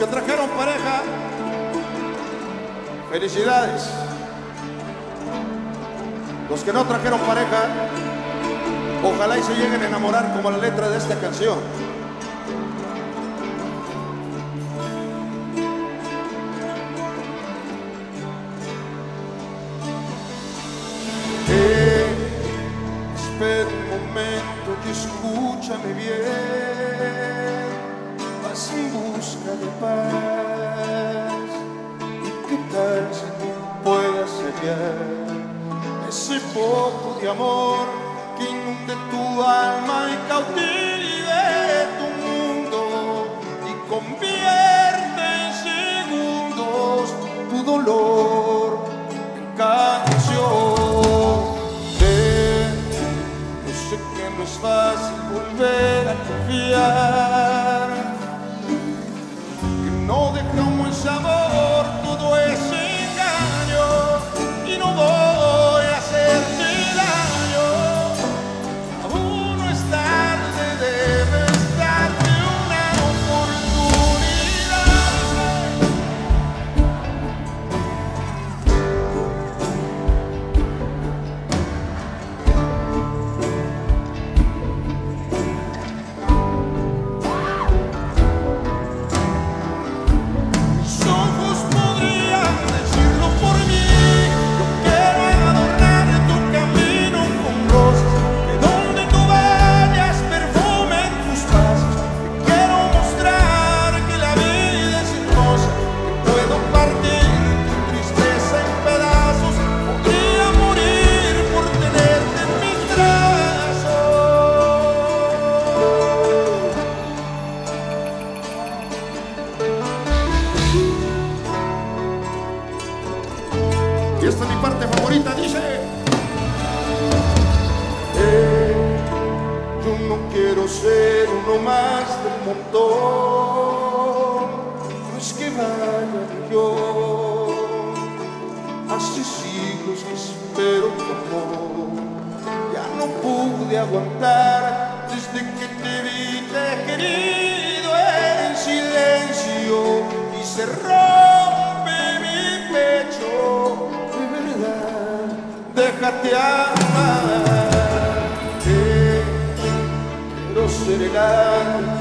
Los que trajeron pareja, felicidades. Los que no trajeron pareja, ojalá y se lleguen a enamorar como la letra de esta canción. Eh, espera un momento y escúchame bien. En busca de paz. ¿Y qué tal si tú puedas hallar ese poco de amor que inunde tu alma y cautive tu mundo y convierte en segundos tu dolor en canción? Ven, yo sé que no es fácil volver a confiar no deja un buen sabor todo ese esta es mi parte favorita, dice. Eh, yo no quiero ser uno más del montón. No es que vaya yo. Hace siglos que espero tu amor. Ya no pude aguantar desde que te vi, te he querido en silencio y se amar. Eh, quiero ser el ángel